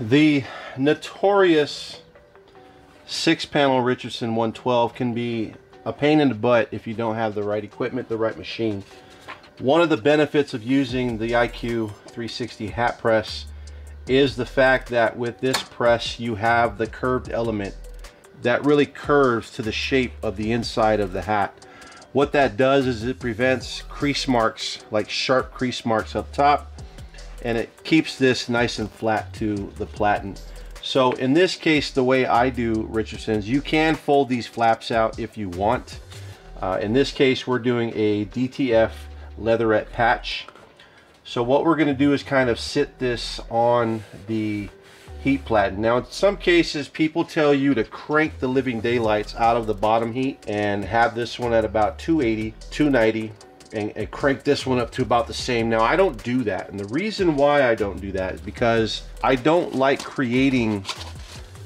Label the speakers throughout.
Speaker 1: The notorious six panel Richardson 112 can be a pain in the butt if you don't have the right equipment, the right machine. One of the benefits of using the IQ 360 hat press is the fact that with this press you have the curved element that really curves to the shape of the inside of the hat. What that does is it prevents crease marks, like sharp crease marks up top, and it keeps this nice and flat to the platen. So in this case, the way I do Richardson's, you can fold these flaps out if you want. Uh, in this case, we're doing a DTF leatherette patch. So what we're gonna do is kind of sit this on the heat platen. Now in some cases people tell you to crank the living daylights out of the bottom heat and have this one at about 280, 290 and, and, crank this one up to about the same. Now I don't do that and the reason why I don't do that is because I don't like creating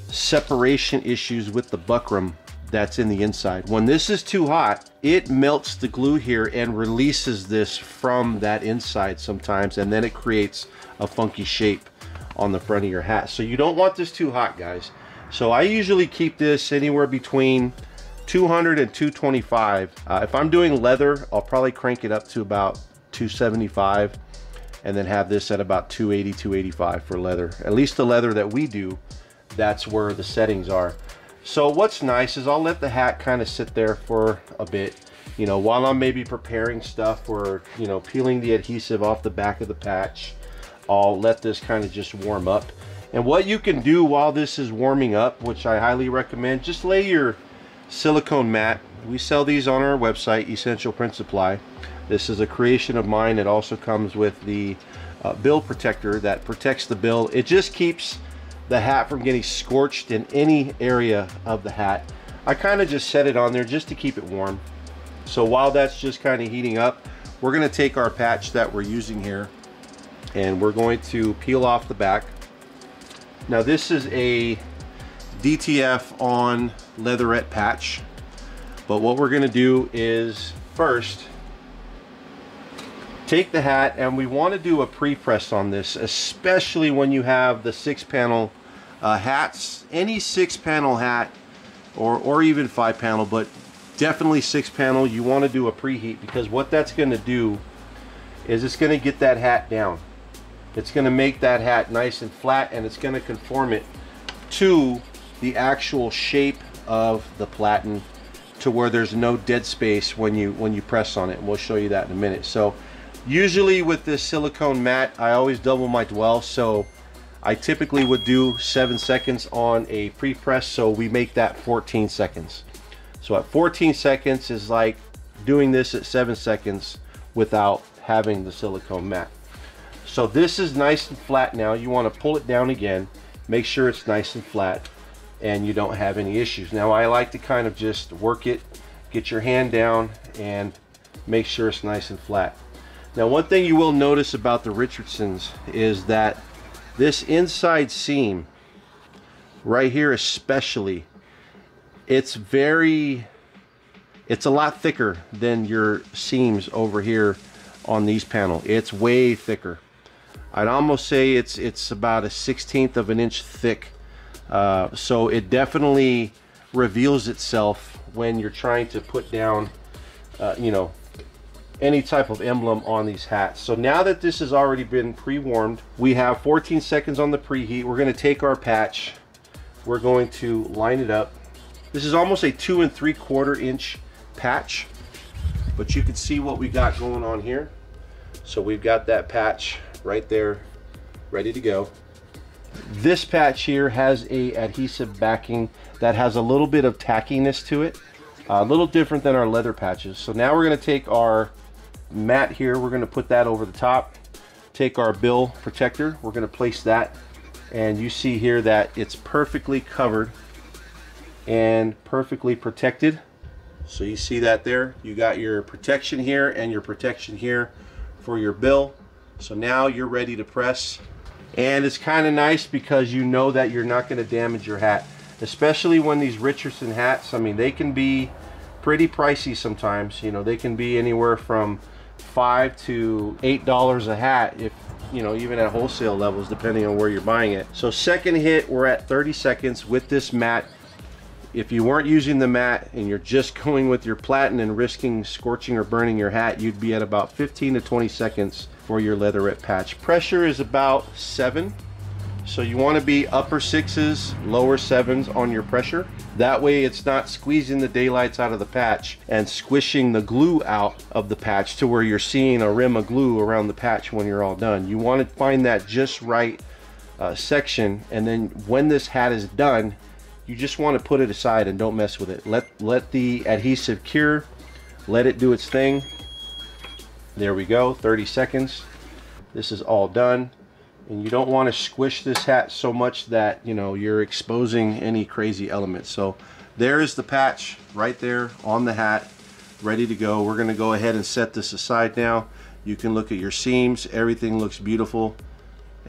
Speaker 1: separation issues with the buckram that's in the inside. When this is too hot, it melts the glue here and releases this from that inside sometimes and then it creates a funky shape on the front of your hat. So you don't want this too hot, guys. So I usually keep this anywhere between 200 and 225. Uh, if I'm doing leather, I'll probably crank it up to about 275 and then have this at about 280, 285 for leather. At least the leather that we do, that's where the settings are. So what's nice is I'll let the hat kind of sit there for a bit, you know, while I'm maybe preparing stuff or, you know, peeling the adhesive off the back of the patch I'll let this kind of just warm up. And what you can do while this is warming up, which I highly recommend, just lay your silicone mat. We sell these on our website, Esentl Print Supply. This is a creation of mine. It also comes with the uh, bill protector that protects the bill. It just keeps the hat from getting scorched in any area of the hat. I kind of just set it on there just to keep it warm. So while that's just kind of heating up, we're going to take our patch that we're using here and we're going to peel off the back. Now this is a DTF on leatherette patch, but what we're gonna do is first take the hat and we want to do a pre-press on this, especially when you have the six panel uh, hats. Any six panel hat or, or even five panel, but definitely six panel, you want to do a preheat because what that's going to do is it's going to get that hat down. It's going to make that hat nice and flat and it's going to conform it to the actual shape of the platen to where there's no dead space when you when you press on it and we'll show you that in a minute so usually with this silicone mat I always double my dwell so I typically would do seven seconds on a pre-press so we make that 14 seconds so at 14 seconds is like doing this at seven seconds without having the silicone mat so this is nice and flat now. You want to pull it down again. Make sure it's nice and flat and you don't have any issues. Now I like to kind of just work it, get your hand down and make sure it's nice and flat. Now one thing you will notice about the Richardsons is that this inside seam right here especially it's very it's a lot thicker than your seams over here on these panel it's way thicker I'd almost say it's it's about a 16th of an inch thick. Uh, so it definitely reveals itself when you're trying to put down, uh, you know, any type of emblem on these hats. So now that this has already been pre-warmed, we have 14 seconds on the preheat. We're going to take our patch. We're going to line it up. This is almost a two and three quarter inch patch, but you can see what we got going on here. So we've got that patch right there, ready to go. This patch here has a adhesive backing that has a little bit of tackiness to it, a little different than our leather patches. So now we're gonna take our mat here, we're gonna put that over the top, take our bill protector, we're gonna place that, and you see here that it's perfectly covered and perfectly protected. So you see that there, you got your protection here and your protection here for your bill. So now you're ready to press. And it's kind of nice because you know that you're not going to damage your hat. Especially when these Richardson hats, I mean, they can be pretty pricey sometimes. You know, they can be anywhere from five to eight dollars a hat if you know, even at wholesale levels, depending on where you're buying it. So second hit, we're at 30 seconds with this mat. If you weren't using the mat and you're just going with your platen and risking scorching or burning your hat, you'd be at about 15 to 20 seconds for your leatherette patch. Pressure is about seven. So you want to be upper sixes, lower sevens on your pressure. That way it's not squeezing the daylights out of the patch and squishing the glue out of the patch to where you're seeing a rim of glue around the patch when you're all done. You want to find that just right uh, section and then when this hat is done, you just want to put it aside and don't mess with it. Let, let the adhesive cure, let it do its thing. There we go, 30 seconds. This is all done. And you don't want to squish this hat so much that you know you're exposing any crazy elements. So there is the patch right there on the hat ready to go. We're going to go ahead and set this aside now. You can look at your seams. Everything looks beautiful.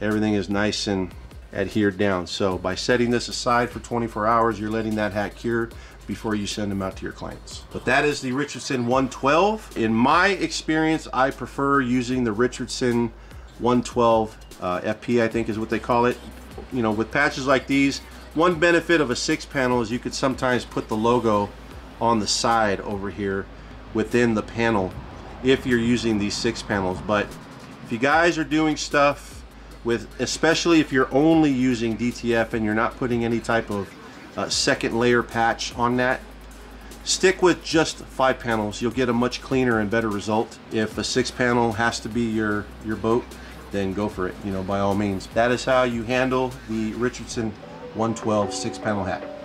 Speaker 1: Everything is nice and adhered down. So by setting this aside for 24 hours you're letting that hat cure before you send them out to your clients. But that is the Richardson 112 in my experience I prefer using the Richardson 112 uh, FP I think is what they call it. You know with patches like these one benefit of a six panel is you could sometimes put the logo on the side over here within the panel if you're using these six panels. But if you guys are doing stuff with especially if you're only using DTF and you're not putting any type of uh, second layer patch on that stick with just five panels you'll get a much cleaner and better result if a six panel has to be your your boat then go for it, you know, by all means. That is how you handle the Richardson 112 six panel hat.